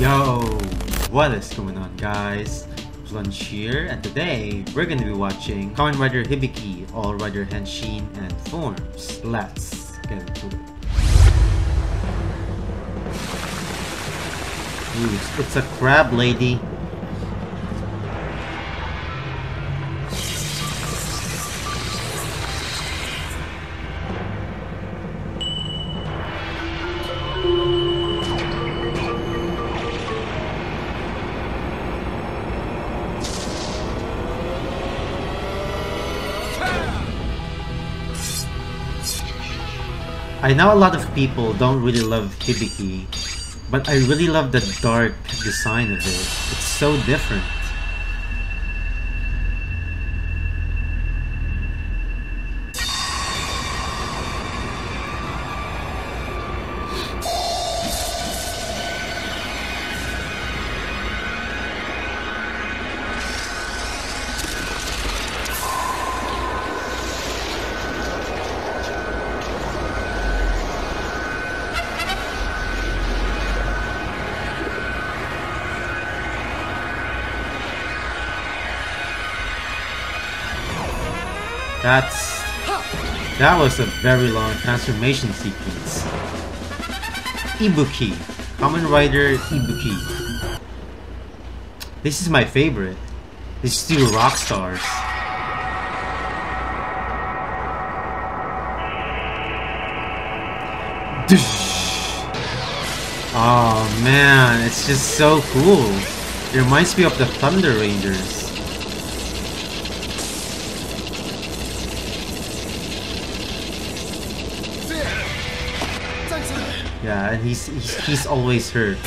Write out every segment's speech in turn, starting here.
Yo, what is going on guys? Lunch here, and today we're gonna be watching Kamen Rider Hibiki, All Rider Henshin, and Forms. Let's get into it. Ooh, it's a crab lady. I know a lot of people don't really love Hibiki, but I really love the dark design of it. It's so different. That's... That was a very long transformation sequence. Ibuki. Kamen Rider Ibuki. This is my favorite. These two rock stars. Oh man, it's just so cool. It reminds me of the Thunder Rangers. Yeah, and he's he's, he's always hurt.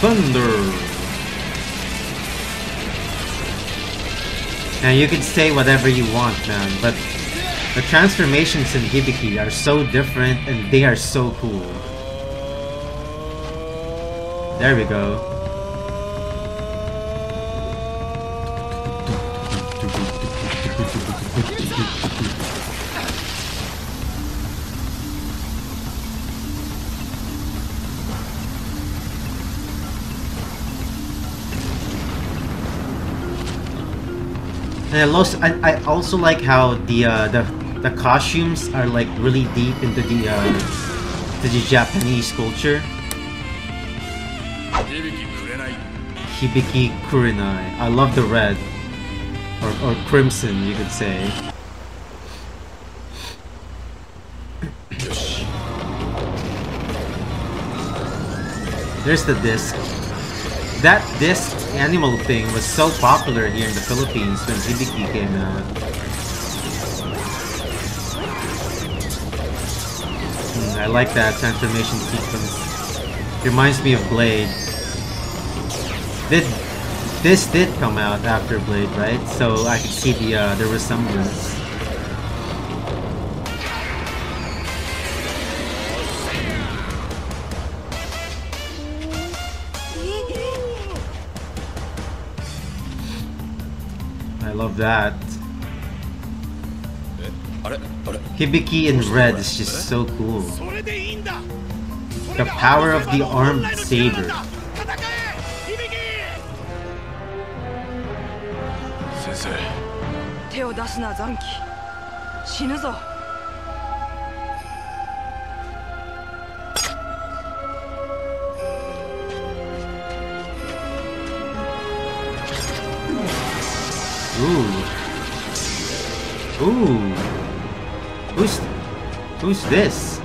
Thunder! Now you can say whatever you want, man, but the transformations in Hibiki are so different and they are so cool. There we go. And I also, I, I also like how the uh, the the costumes are like really deep into the uh, the Japanese culture. Hibiki Kurenai. I love the red. Or, or crimson, you could say. There's the disc. That this animal thing was so popular here in the Philippines when Hibiki came out. Hmm, I like that transformation sequence. Reminds me of Blade. Did this did come out after Blade, right? So I could see the uh, the resemblance. I love that. Hibiki in red is just so cool. The power of the armed saber. Ooh. Ooh. Who's who's this?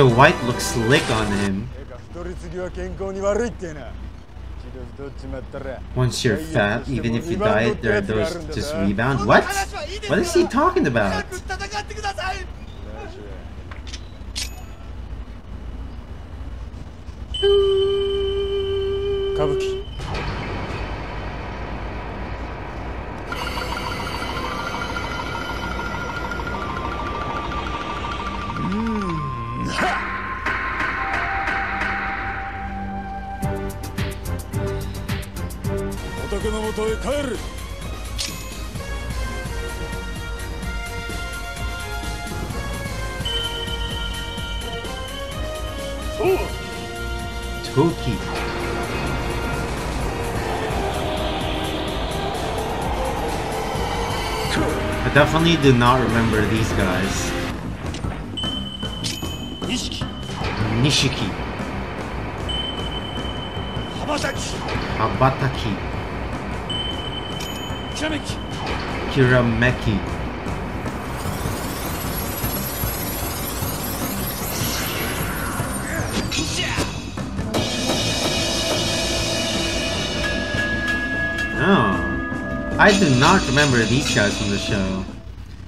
The white looks slick on him. Once you're fat, even if you diet, there are those just rebound. What? What is he talking about? Kabuki. 元へ帰る Toki. I definitely do not remember these guys. 錦 Nishiki, 浜崎 Kiramaki. Kirameki. Oh. I do not remember these guys from the show.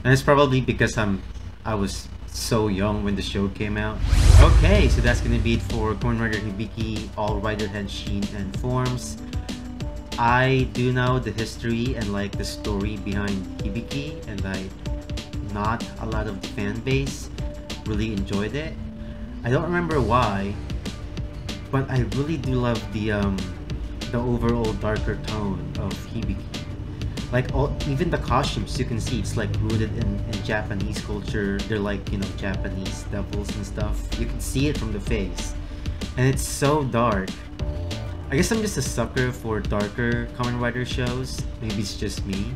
And it's probably because I'm I was so young when the show came out. Okay, so that's gonna be it for Kamen Rider Hibiki, All Rider Henshin and Forms. I do know the history and like the story behind Hibiki, and like not a lot of the fan base really enjoyed it. I don't remember why, but I really do love the um the overall darker tone of Hibiki. Like all, even the costumes, you can see it's like rooted in, in Japanese culture. They're like you know Japanese devils and stuff. You can see it from the face, and it's so dark. I guess I'm just a sucker for darker Kamen Rider shows. Maybe it's just me,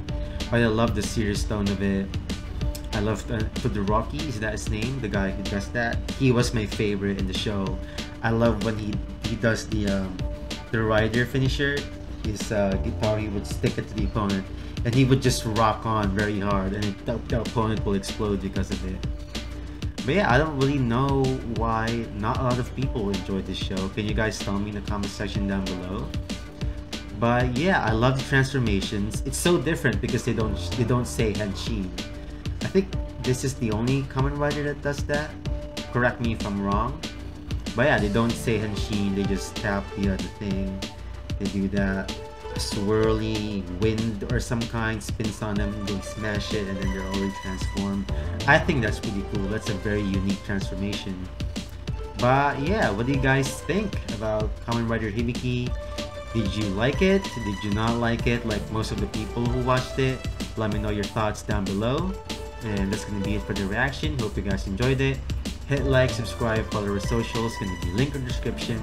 but I love the serious tone of it. I love uh, Todoroki, is that his name? The guy who does that. He was my favorite in the show. I love when he he does the um, the rider finisher. His uh, guitar, he would stick it to the opponent, and he would just rock on very hard, and it, the, the opponent will explode because of it. But yeah, I don't really know why not a lot of people enjoy this show. Can you guys tell me in the comment section down below? But yeah, I love the transformations. It's so different because they don't they don't say Henshin. I think this is the only Kamen Rider that does that. Correct me if I'm wrong. But yeah, they don't say Henshin, they just tap the other thing. They do that. Swirly wind or some kind spins on them, they smash it, and then they're already transformed. I think that's pretty cool. That's a very unique transformation. But yeah, what do you guys think about Kamen Rider Hibiki? Did you like it? Did you not like it? Like most of the people who watched it? Let me know your thoughts down below. And that's gonna be it for the reaction. Hope you guys enjoyed it. Hit like, subscribe, follow our socials, gonna be link in the description.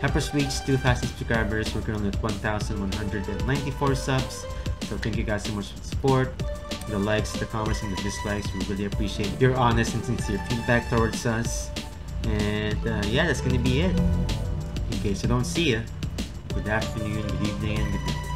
Peppers reached 2,000 subscribers. We're currently at 1,194 subs. So thank you guys so much for the support. The likes, the comments, and the dislikes. We really appreciate your honest and sincere feedback towards us. And uh, yeah, that's gonna be it. In case I don't see you, good afternoon, good evening, good.